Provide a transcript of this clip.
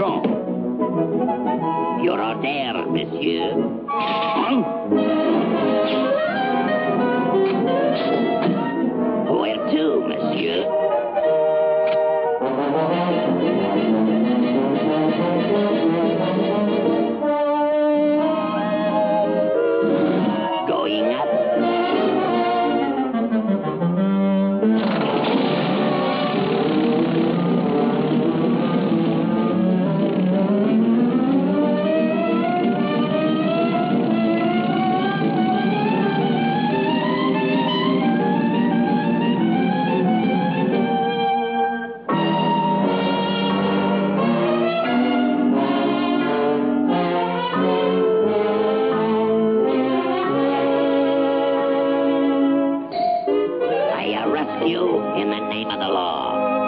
Poisson. Your order, monsieur. Where to, monsieur? You in the name of the law.